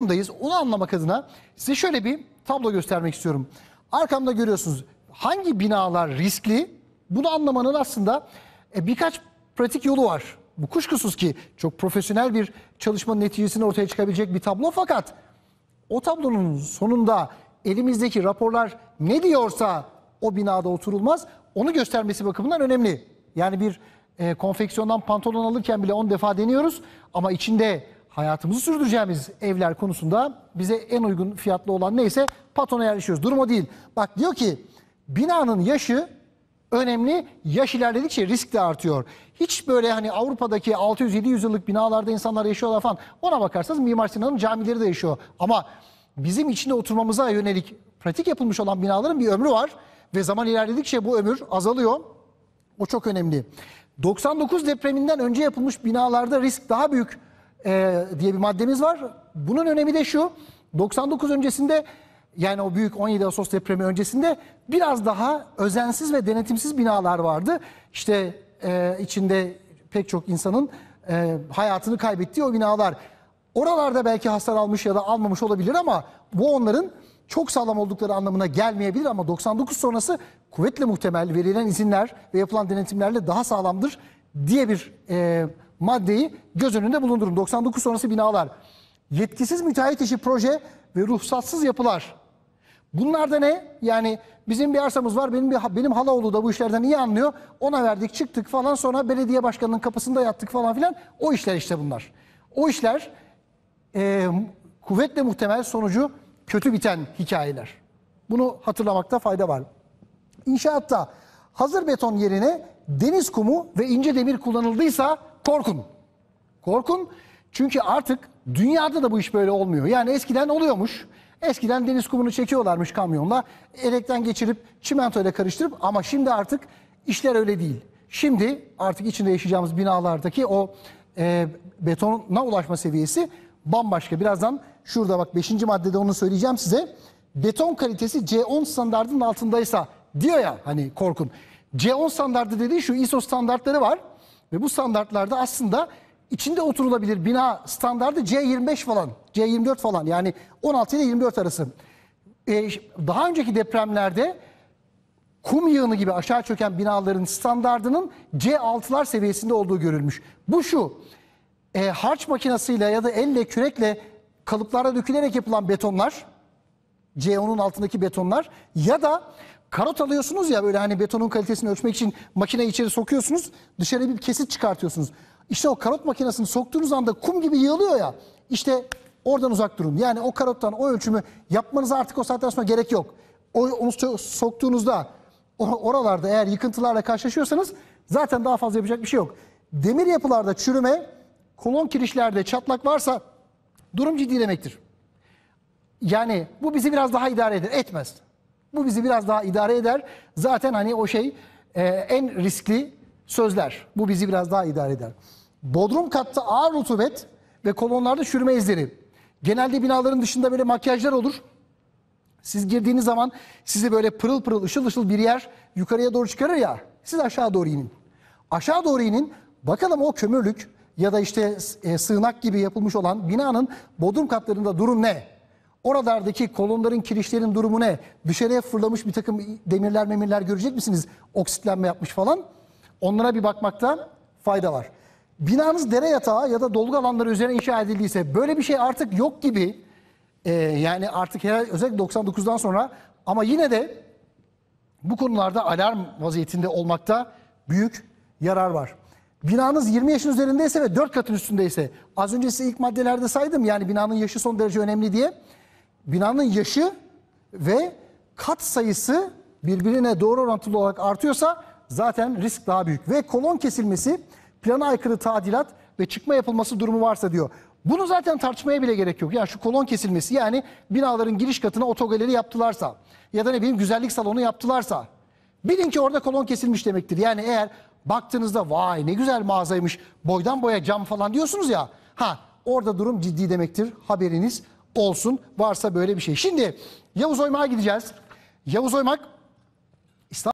durumdayız. Onu anlamak adına size şöyle bir tablo göstermek istiyorum. Arkamda görüyorsunuz hangi binalar riskli bunu anlamanın aslında e, birkaç pratik yolu var. Bu kuşkusuz ki çok profesyonel bir çalışmanın neticesinde ortaya çıkabilecek bir tablo fakat o tablonun sonunda elimizdeki raporlar ne diyorsa o binada oturulmaz. Onu göstermesi bakımından önemli. Yani bir e, konfeksiyondan pantolon alırken bile 10 defa deniyoruz ama içinde hayatımızı sürdüreceğimiz evler konusunda bize en uygun fiyatlı olan neyse patrona yerleşiyoruz. Durum o değil. Bak diyor ki binanın yaşı önemli. Yaş ilerledikçe risk de artıyor. Hiç böyle hani Avrupa'daki 600-700 yıllık binalarda insanlar yaşıyorlar falan. Ona bakarsanız Mimar Sinan'ın camileri de yaşıyor. Ama bizim içinde oturmamıza yönelik pratik yapılmış olan binaların bir ömrü var. Ve zaman ilerledikçe bu ömür azalıyor. O çok önemli. 99 depreminden önce yapılmış binalarda risk daha büyük e, diye bir maddemiz var. Bunun önemi de şu. 99 öncesinde yani o büyük 17 Ağustos depremi öncesinde biraz daha özensiz ve denetimsiz binalar vardı. İşte e, içinde pek çok insanın e, hayatını kaybettiği o binalar. Oralarda belki hasar almış ya da almamış olabilir ama bu onların çok sağlam oldukları anlamına gelmeyebilir ama 99 sonrası kuvvetle muhtemel verilen izinler ve yapılan denetimlerle daha sağlamdır diye bir e, maddeyi göz önünde bulundurun. 99 sonrası binalar, yetkisiz müteahhit işi proje ve ruhsatsız yapılar. Bunlar da ne? Yani bizim bir arsamız var. Benim bir benim halaoğlu da bu işlerden iyi anlıyor. Ona verdik, çıktık falan sonra belediye başkanının kapısında yattık falan filan. O işler işte bunlar. O işler e, kuvvetle muhtemel sonucu kötü biten hikayeler. Bunu hatırlamakta fayda var. İnşaatta hazır beton yerine deniz kumu ve ince demir kullanıldıysa korkun. Korkun çünkü artık dünyada da bu iş böyle olmuyor. Yani eskiden oluyormuş. Eskiden deniz kumunu çekiyorlarmış kamyonla. Elekten geçirip çimentoyla karıştırıp ama şimdi artık işler öyle değil. Şimdi artık içinde yaşayacağımız binalardaki o e, betona ulaşma seviyesi bambaşka. Birazdan şurada bak 5. maddede onu söyleyeceğim size. Beton kalitesi C10 standartının altındaysa diyor ya hani korkun. C10 standartı dediği şu ISO standartları var. Ve bu standartlarda aslında içinde oturulabilir bina standardı C25 falan, C24 falan yani 16 ile 24 arası. Ee, daha önceki depremlerde kum yığını gibi aşağı çöken binaların standardının C6'lar seviyesinde olduğu görülmüş. Bu şu, e, harç makinesiyle ya da elle kürekle kalıplara dökülerek yapılan betonlar, C10'un altındaki betonlar ya da karot alıyorsunuz ya böyle hani betonun kalitesini ölçmek için makineyi içeri sokuyorsunuz, dışarı bir kesit çıkartıyorsunuz. İşte o karot makinesini soktuğunuz anda kum gibi yığılıyor ya, işte oradan uzak durun. Yani o karottan o ölçümü yapmanıza artık o saatten sonra gerek yok. O, onu so- soktuğunuzda oralarda eğer yıkıntılarla karşılaşıyorsanız zaten daha fazla yapacak bir şey yok. Demir yapılarda çürüme, kolon kirişlerde çatlak varsa durum ciddi demektir. Yani bu bizi biraz daha idare eder. Etmez. Bu bizi biraz daha idare eder. Zaten hani o şey e, en riskli sözler. Bu bizi biraz daha idare eder. Bodrum katta ağır rutubet ve kolonlarda çürüme izleri. Genelde binaların dışında böyle makyajlar olur. Siz girdiğiniz zaman sizi böyle pırıl pırıl ışıl ışıl bir yer yukarıya doğru çıkarır ya. Siz aşağı doğru inin. Aşağı doğru inin. Bakalım o kömürlük ya da işte e, sığınak gibi yapılmış olan binanın bodrum katlarında durum ne? Oralardaki kolonların, kirişlerin durumu ne? Dışarıya fırlamış bir takım demirler memirler görecek misiniz? Oksitlenme yapmış falan. Onlara bir bakmakta fayda var. Binanız dere yatağı ya da dolgu alanları üzerine inşa edildiyse böyle bir şey artık yok gibi. Ee, yani artık herhalde özellikle 99'dan sonra ama yine de bu konularda alarm vaziyetinde olmakta büyük yarar var. Binanız 20 yaşın üzerindeyse ve 4 katın üstündeyse az önce size ilk maddelerde saydım yani binanın yaşı son derece önemli diye. Binanın yaşı ve kat sayısı birbirine doğru orantılı olarak artıyorsa zaten risk daha büyük. Ve kolon kesilmesi, plana aykırı tadilat ve çıkma yapılması durumu varsa diyor. Bunu zaten tartışmaya bile gerek yok. Yani şu kolon kesilmesi yani binaların giriş katına otogaleri yaptılarsa ya da ne bileyim güzellik salonu yaptılarsa bilin ki orada kolon kesilmiş demektir. Yani eğer baktığınızda vay ne güzel mağazaymış boydan boya cam falan diyorsunuz ya ha orada durum ciddi demektir haberiniz olsun varsa böyle bir şey. Şimdi Yavuz Oymak'a gideceğiz. Yavuz Oymak